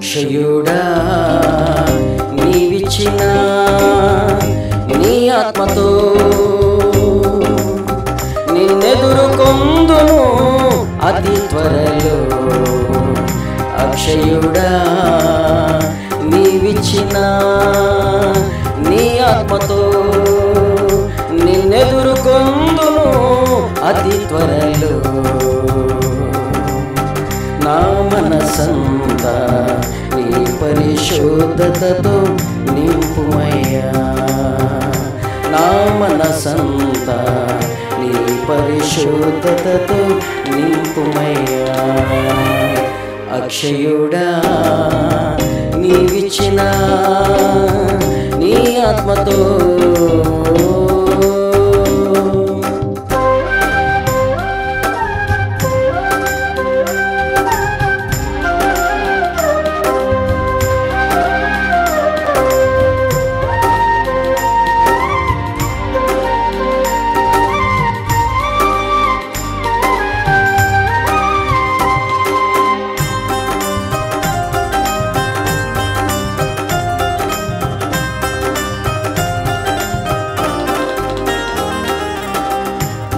అక్షయుడా నీవిచ్చిన నీ ఆత్మతో నిన్నెదురుకొందును అతి త్వరలో. అక్షయుడా నీవిచ్చిన నీ ఆత్మతో నిన్నెదురుకొందును అతి త్వరలో. నా మనసంతా నీ పరిశోధతతో నింపుమయ్యా. నా మనసంతా నీ పరిశోధతతో నింపుమయ్యా. అక్షయుడా నీవిచ్చిన నీ ఆత్మతో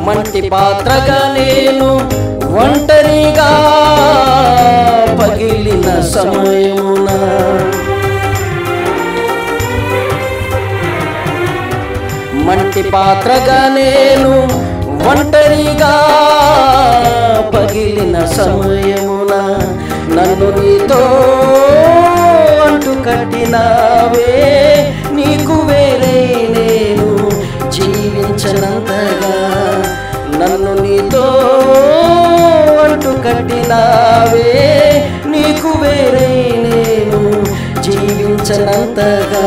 మంటి పాత్రగా నేను ఒంటరిగా పగిలిన సమయమున. మంటి పాత్రగా నేను ఒంటరిగా పగిలిన సమయమున నన్ను నీతో అంటు కట్టినా కట్టినావే నీకు వేరే నేను జీవించనంతగా.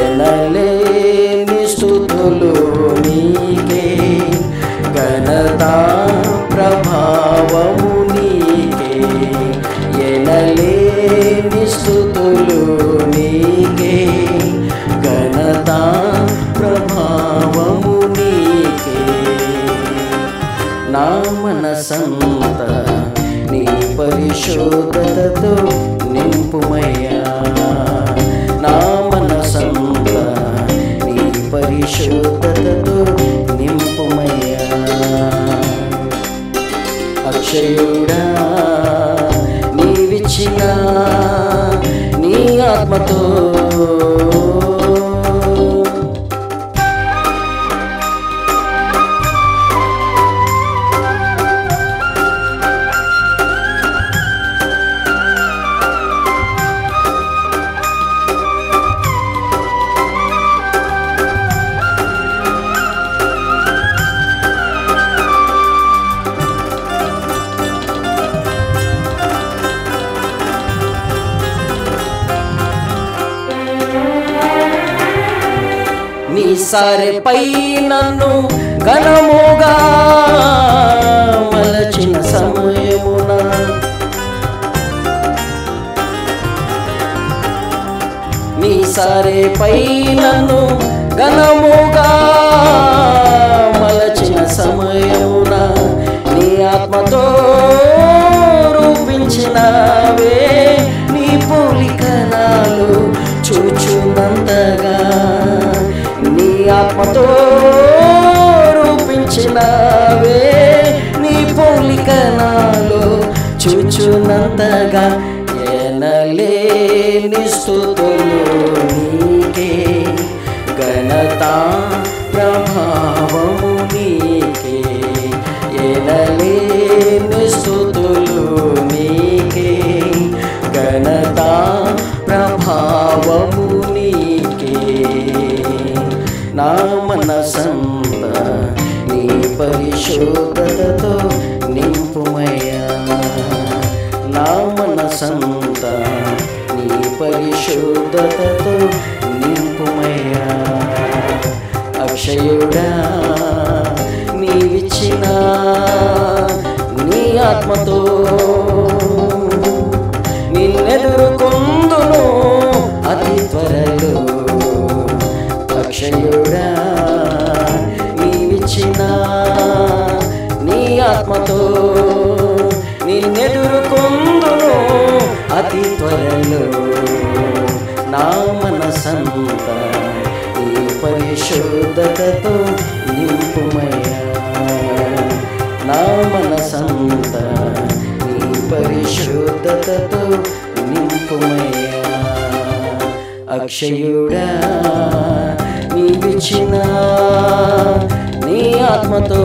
ఎనలేని స్థుతులు నీకే ఘనత ప్రభావము నీకే. ఎనలేని స్థుతులు నీకే ఘనతా మనసంత నీ పరిశోధతతో నింపుమయ్యా. నా మనసంత నీ పరిశోధతతో నింపుమయ్యా. అక్షయుడా నీవిచ్చిన నీ ఆత్మతో సరిపై నన్ను ఘనముగా మలచిన సమయమున. నీ సరిపై నన్ను ఘనముగా మలచిన సమయమున నీ ఆత్మతో రూపించినవే ఆత్మతో రూపించినవే నీ పోలిక నాలో చూచునంతగా ఎనలేని స్థుతులు నీకే ఘనతా పరిశోధతతో నింపుమయ్యా. నా మనసంత నీ పరిశుద్ధతతో నింపుమయ్యా. అక్షయుడా నీవిచ్చిన నీ ఆత్మతో త్వరలో నా మనసంత ఈ పరిశోధకతో నింపుమయ్యా. నా మనసంత నీ పరిశుద్ధతతో నింపుమయ్యా. అక్షయుడా నీవిచ్చిన నీ ఆత్మతో